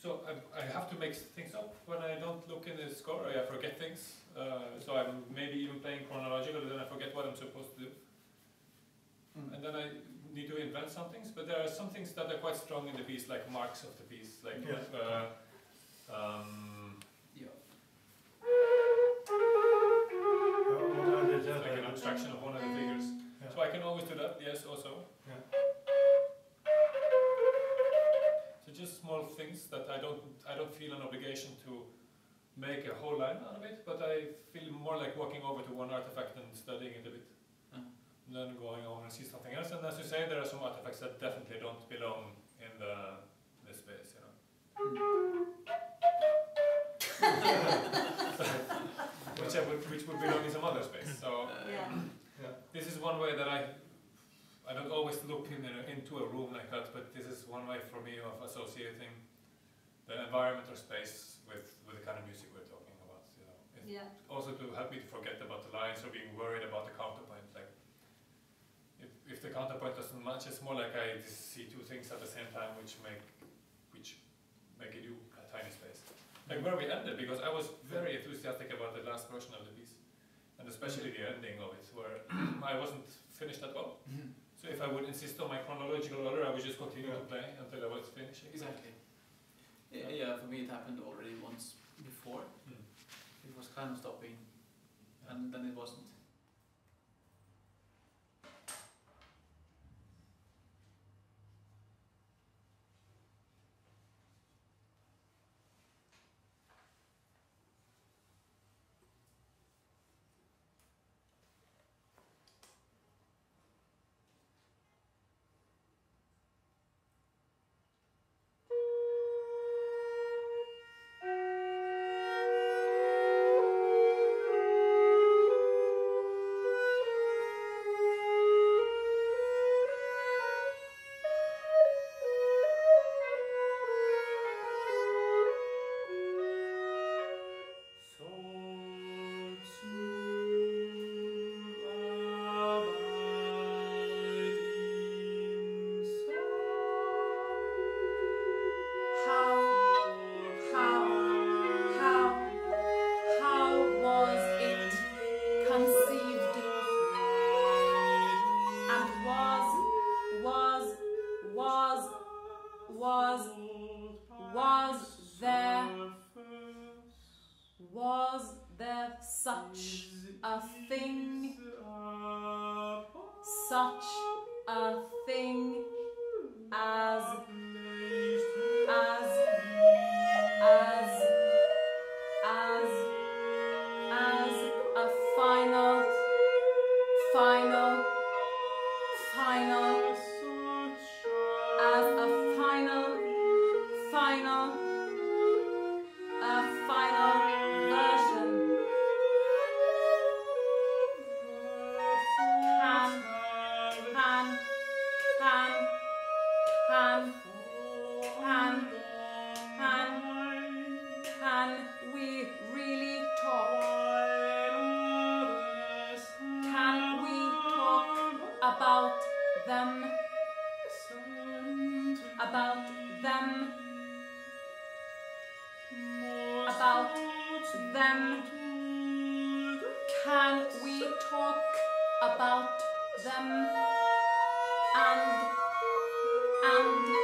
so I, I have to make things up when I don't look in the score. I forget things. Uh, so I'm maybe even playing chronological, then I forget what I'm supposed to do. Mm. And then I need to invent some things, but there are some things that are quite strong in the piece, like marks of the piece, like Yeah. uh, um, Yeah. What are like an abstraction of one of the figures. Yeah. So I can always do that, yes, also. Small things that I don't, I don't feel an obligation to make a whole line out of it, but I feel more like walking over to one artifact and studying it a bit. Uh. And then going over and see something else. And as you say, there are some artifacts that definitely don't belong in the, the space, you know. which, I would, which would belong in some other space. So yeah. Yeah. this is one way that I, I don't always look in a, into a room like that, but this is one way for me of associating the environment or space with, with the kind of music we're talking about. You know, It- Yeah. also to help me to forget about the lines or being worried about the counterpoint. Like, if, if the counterpoint doesn't match, it's more like I just see two things at the same time, which make, which make it do a tiny space. Like where we ended, because I was very enthusiastic about the last version of the piece, and especially the ending of it, where I wasn't finished at all. Mm-hmm. So if I would insist on my chronological order, I would just continue to play until I was finishing. Exactly. Yeah, yeah, for me it happened already once before. Mm. It was kind of stopping, can, can, can, can we really talk? Can we talk about them? About them? About them? Can we talk about them? And um.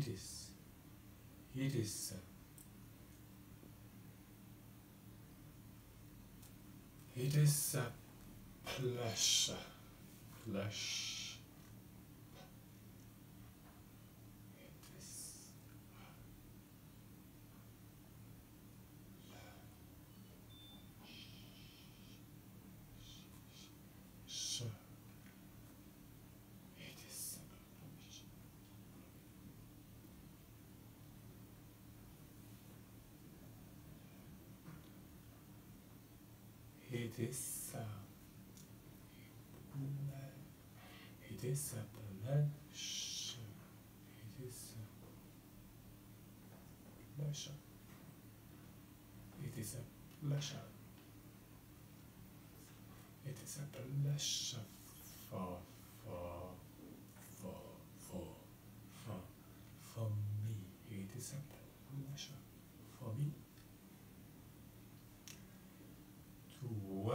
it is. It is it is a pleasure. Pleasure. Hidesa. Hidesa Panache. Hidesa Panache. Hidesa Panache. Hidesa Panache. Fa, fa, fa, fa, fa. For me. a Panache. For me.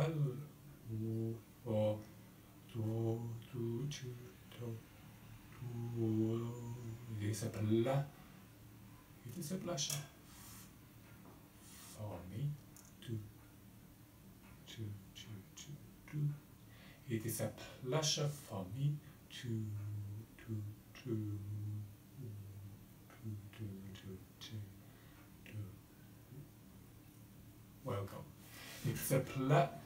Alvo to to to to to disapla disaplasha for me to to to to to it is a pleasure for me to to to to to to to to welcome. It's a pleasure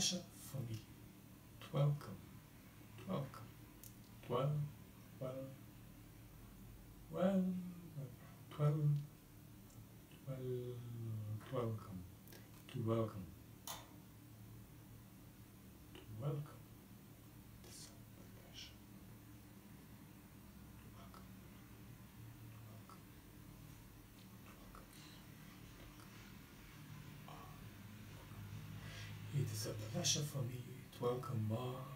pleasure for me. To welcome, to welcome, dwell, well, well, dwell, well, to welcome, to welcome. Mom.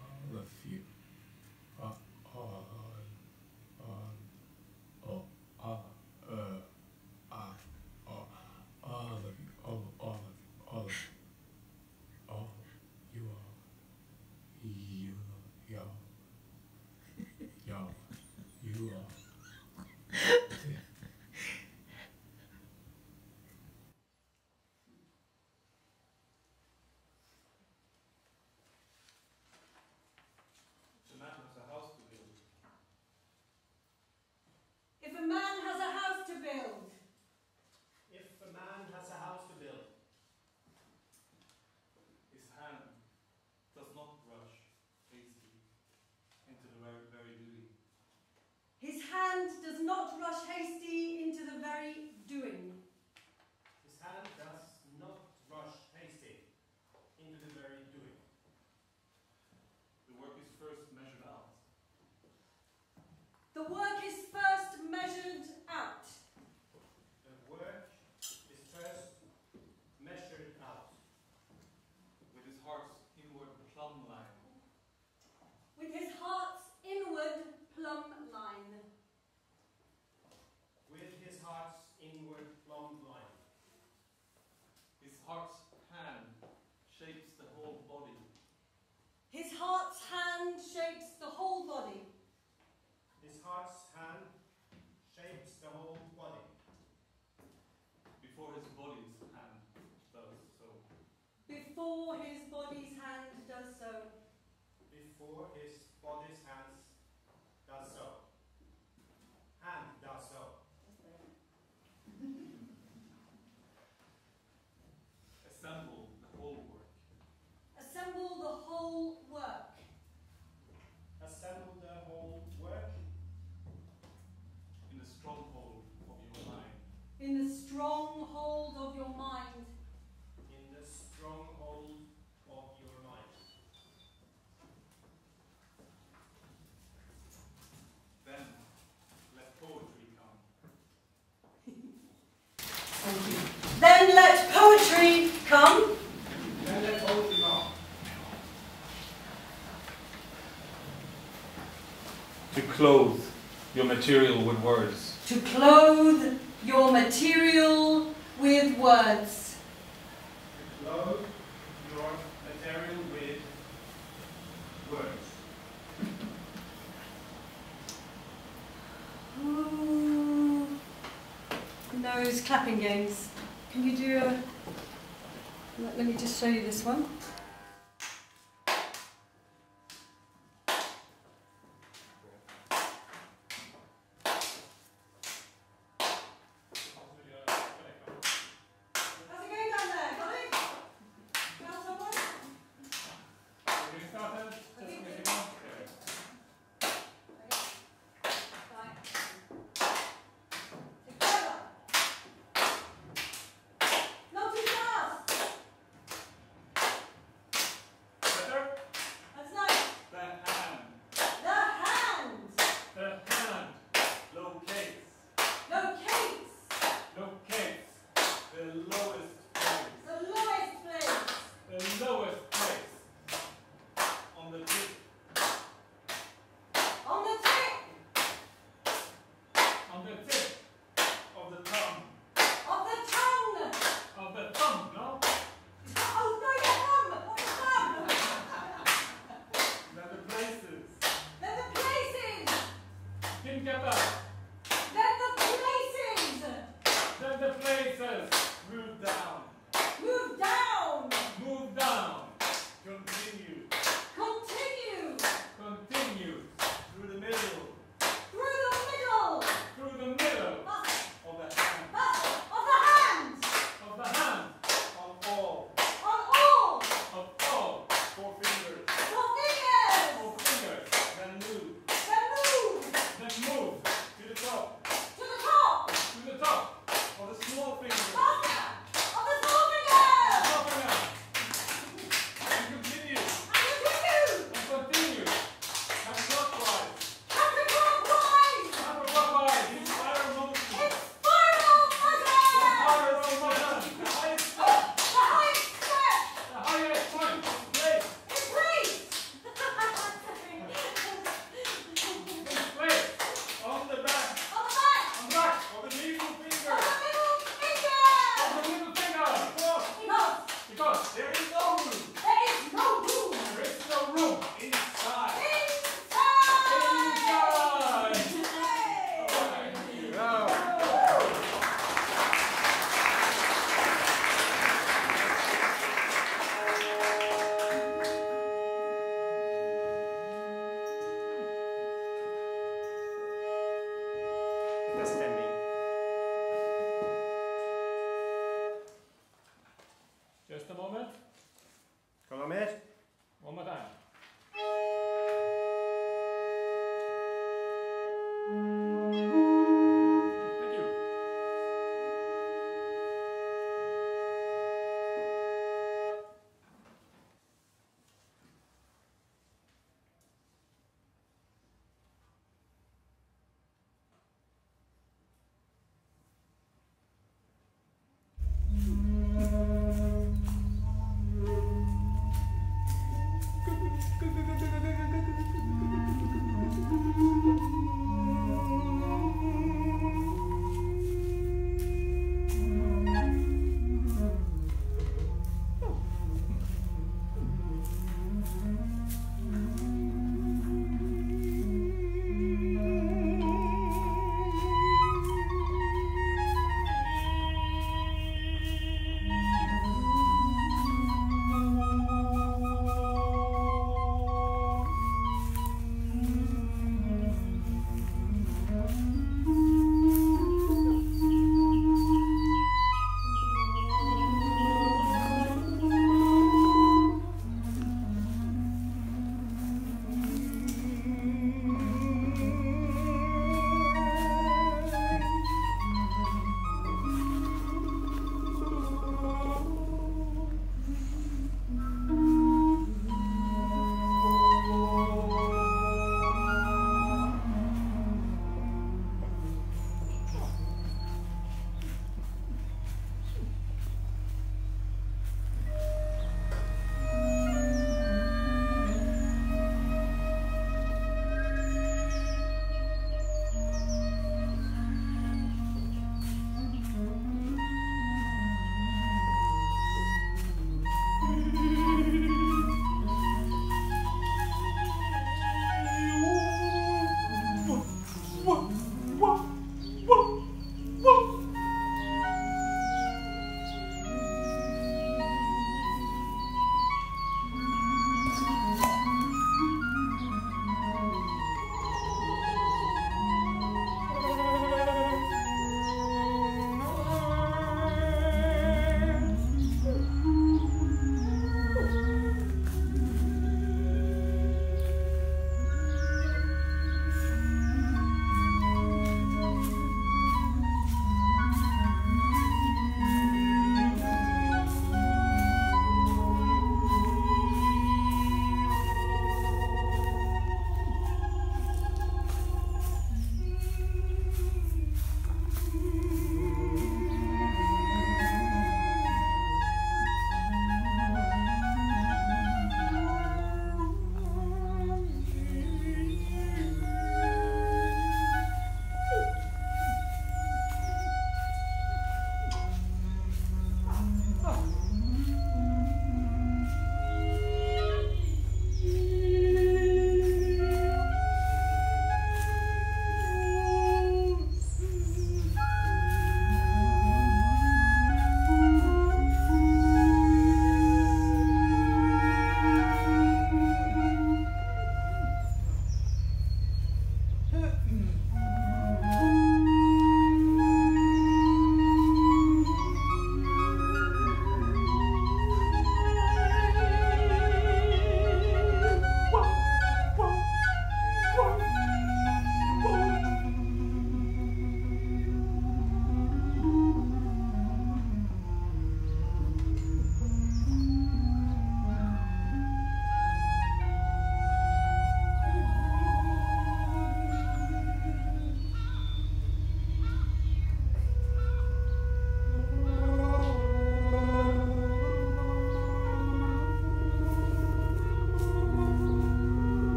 before his body's hand does so. Before his body's hand does so. Hand does so. Assemble the whole work. Assemble the whole work. Assemble the whole work. In the stronghold of your mind. In the stronghold of your mind. material with words. To clothe your material with words. To clothe your material with words. Ooh. Those clapping games. Can you do a... Let me just show you this one. Kappa.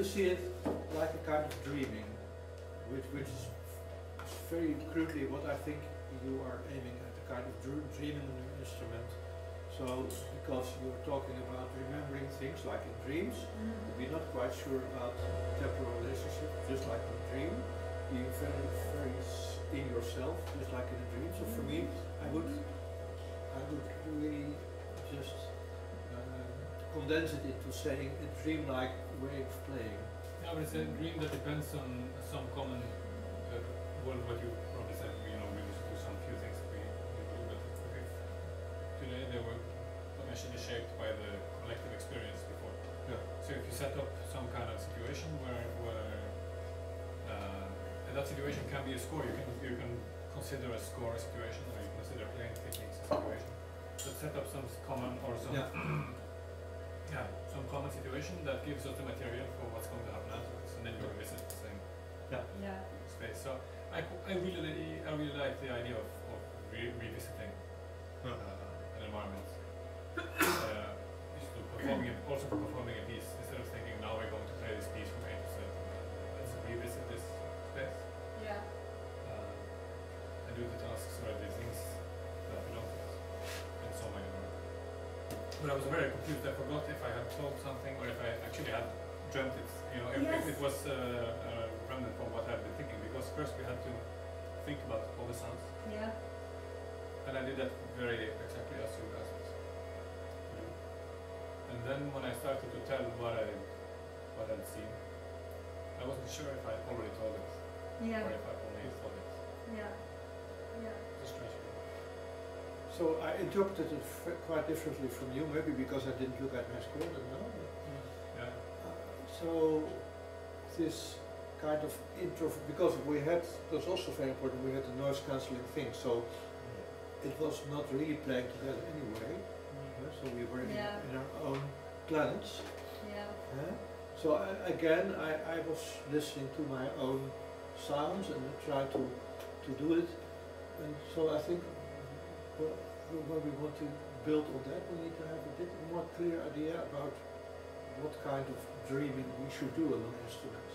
You see it like a kind of dreaming, which, which is very crudely what I think you are aiming at, a kind of dr- dreaming instrument. So, because you're talking about remembering things like in dreams, we're not quite sure about temporal relationship, just like in a dream, being very, very s- in yourself, just like in a dream. So for me, I would, I would really just um, condense it into saying a dreamlike way of playing. Yeah, but it's a dream that depends on some common, uh, well, what you probably said, you know, we used to do some few things we, we do, but okay. today they were potentially shaped by the collective experience before. Yeah. So if you set up some kind of situation where, where uh, and that situation can be a score, you can, you can consider a score a situation, or you consider playing techniques a situation. But set up some common or some Yeah. yeah, some common situation that gives us the material for what's going to happen afterwards, and then you revisit the same Yeah. space. So I, I really, I really like the idea of, of re- revisiting uh, an environment. uh, performing it, also for performing a piece, instead of thinking now we're going to play this piece from A to Z. Let's revisit this space Yeah. uh, and do the tasks or the things But I was very confused. I forgot if I had told something or if I actually had dreamt it. You know, if, if it was uh, a remnant from what I've been thinking. Because first we had to think about all the sounds, Yeah. and I did that very exactly as you asked. And then when I started to tell what I what I'd seen, I wasn't sure if I already told it Yeah. or if I only thought it. Yeah. So I interpreted it f- quite differently from you, maybe because I didn't look at my score, I don't know. Yeah. Uh, so this kind of intro, because we had, that's also very important, we had the noise cancelling thing, so it was not really playing together anyway. uh, So we were in, Yeah. in our own planets. Yeah. uh, So I, again, I, I was listening to my own sounds and tried to, to do it. And so I think well, when we want to build on that, we need to have a bit more clear idea about what kind of dreaming we should do on instruments.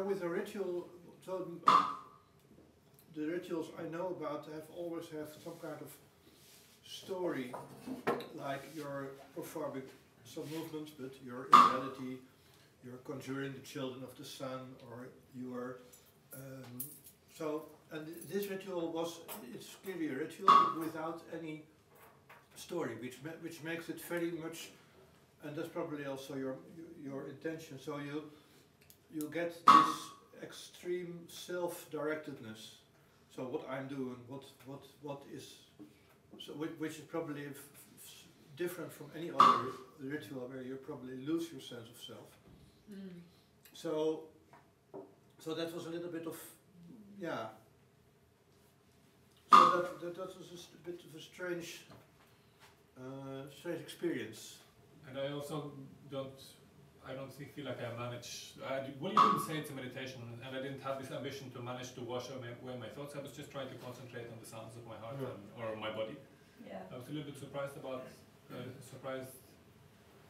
With a ritual, so the rituals I know about have always have some kind of story, like you're performing some movements, but you're in reality you're conjuring the children of the sun, or you are um, so. And this ritual was it's clearly a ritual without any story, which which makes it very much, and that's probably also your your intention. So you you get this extreme self-directedness. So what I'm doing, what what what is, so which, which is probably f- f- different from any other ritual where you probably lose your sense of self. Mm. So so that was a little bit of yeah. So that that, that was a s- bit of a strange uh, strange experience. And I also don't, I don't think, feel like I manage. I, d- well, you didn't say it's a meditation, and I didn't have this ambition to manage to wash away away my thoughts. I was just trying to concentrate on the sounds of my heart Yeah. and, or my body. Yeah. I was a little bit surprised about, uh, surprised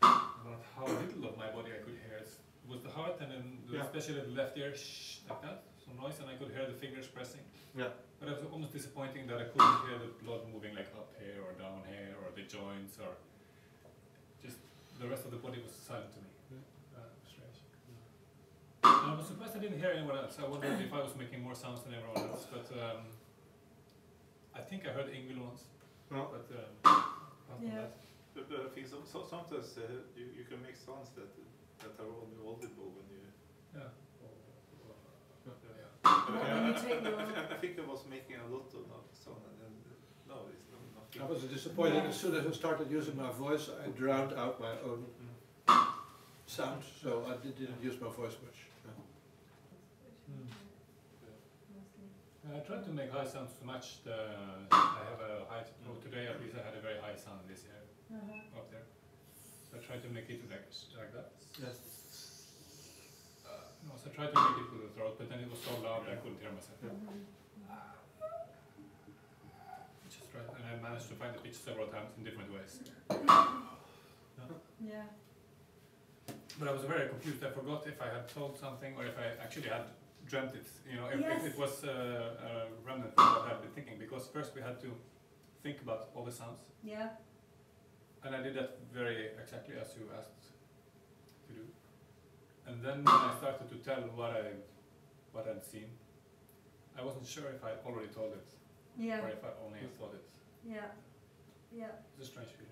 about how little of my body I could hear. It was the heart, and then Yeah. especially the left ear, shh, like that, some noise, and I could hear the fingers pressing. Yeah. But it was almost disappointing that I couldn't hear the blood moving like up here or down here or the joints or just the rest of the body was silent to me. Strange. And I was surprised I didn't hear anyone else. I wondered if I was making more sounds than everyone else, but um, I think I heard Ingvill once. Well, But um, Yeah. But, but I think so, so sometimes uh, you, you can make sounds that that are only audible when you. yeah. But, When I, I, I, I, I think I was making a lot of no- sound and then no, it's no, nothing. I was disappointed as soon as I started using my voice, I drowned out my own sound, so I didn't use my voice much. no. Hmm. I tried to make high sounds to match the. I have a high. Oh, today at least I had a very high sound this year Uh-huh. up there. So I tried to make it like like that. Yes. Uh, no, so I tried to make it with the throat, but then it was so loud I couldn't hear myself. Mhm. Just tried, and I managed to find the pitch several times in different ways. Yeah. But I was very confused. I forgot if I had told something or if I actually had dreamt it. You know, if, Yes. if it was uh, a remnant of what I've been thinking. Because first we had to think about all the sounds, Yeah. and I did that very exactly as you asked to do. And then when I started to tell what I what I'd seen, I wasn't sure if I already told it or if I only thought it. Yeah. Yeah. It's a strange feeling.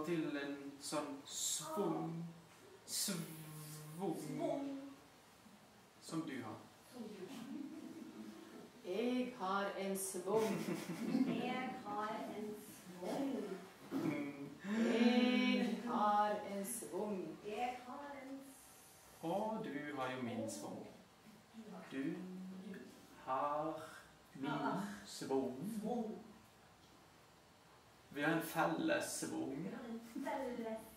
av til en sånn svung Svung som du har. Jeg har en svung. Jeg har en svung. Jeg har en svung. Jeg har en Og du har jo min svung. Du har min svung. Vi har en felles svung. انت